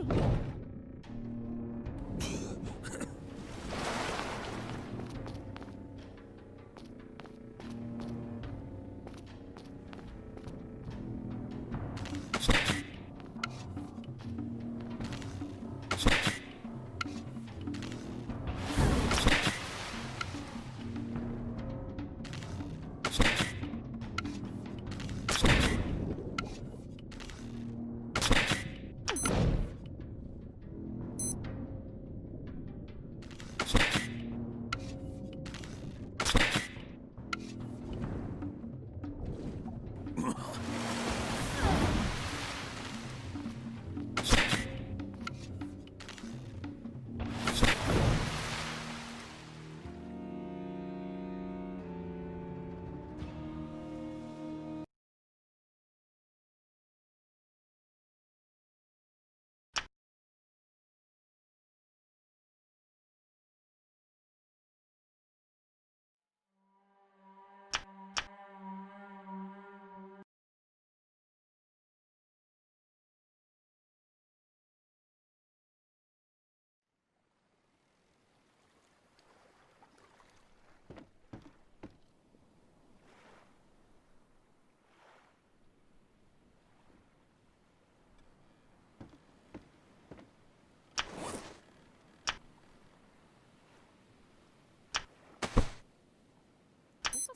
Oh.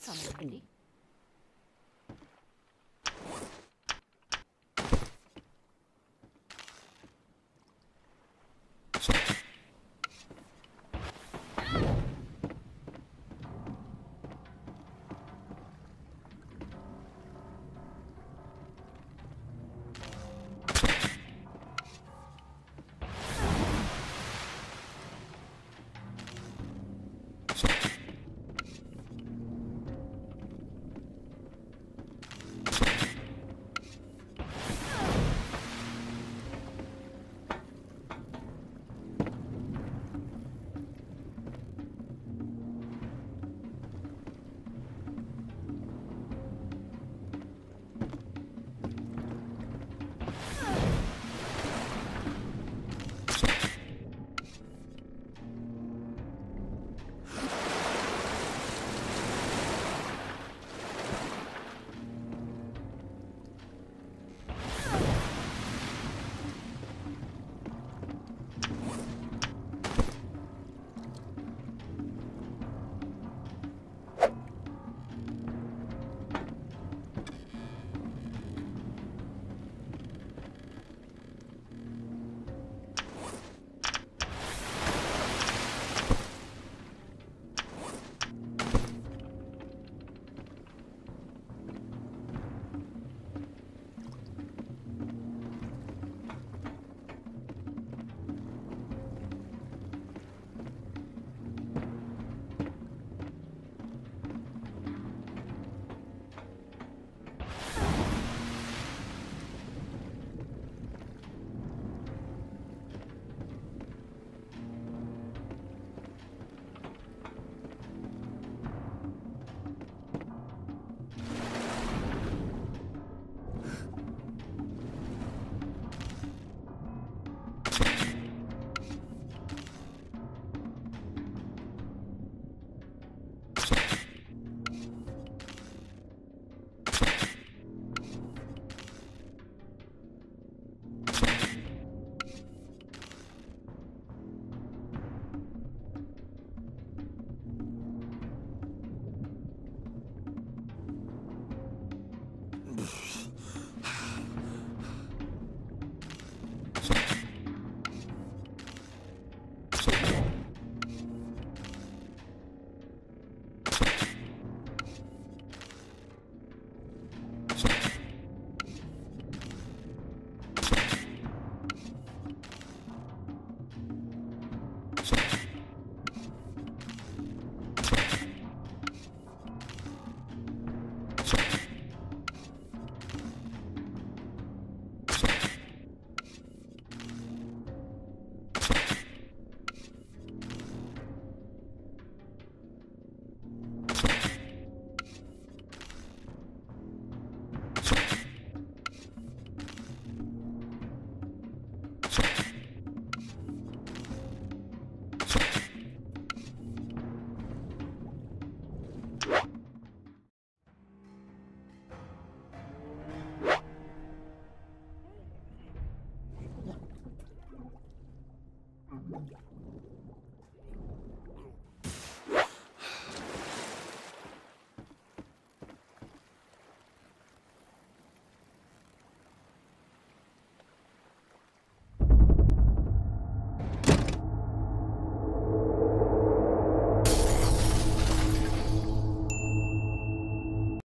That's unhandy. Thank